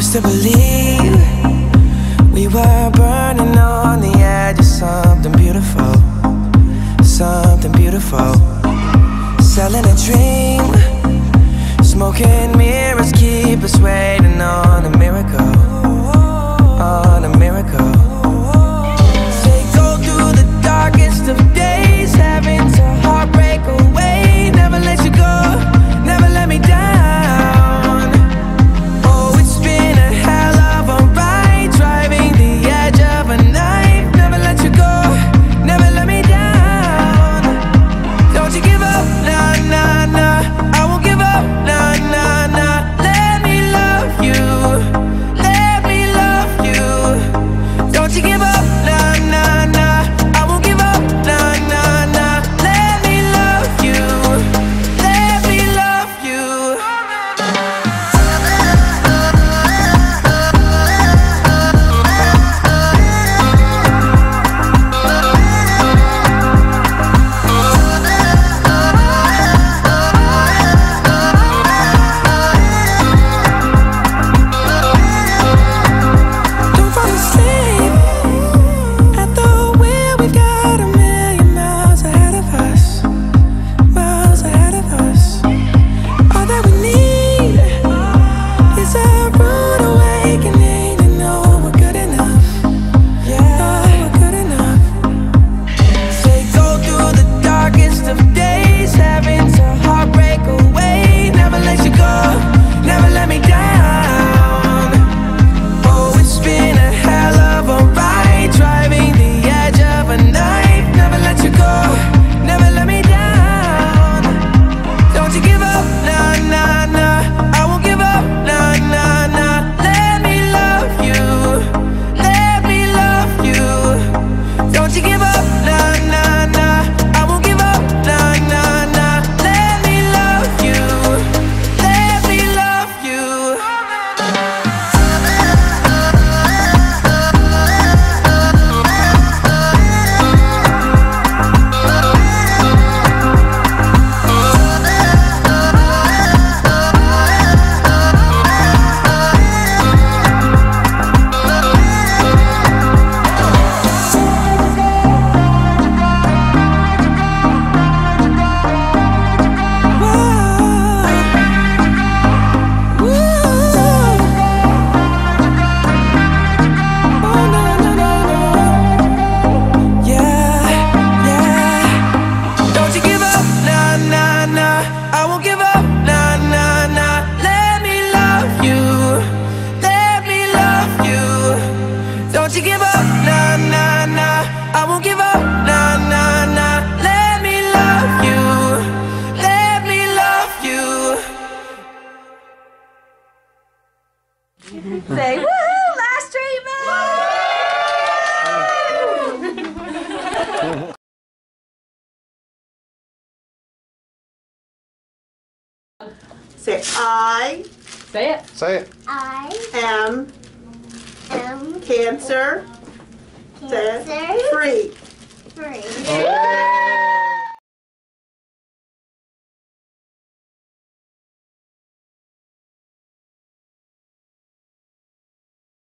used to believe we were burning on the edge of something beautiful, something beautiful. Selling a dream, smoking. you give up, nah, nah, nah I won't give up, nah, nah, nah Let me love you, let me love you Say woohoo, last treatment! Say I. Say it. Say it. I am Cancer. Cancer. Free. Free.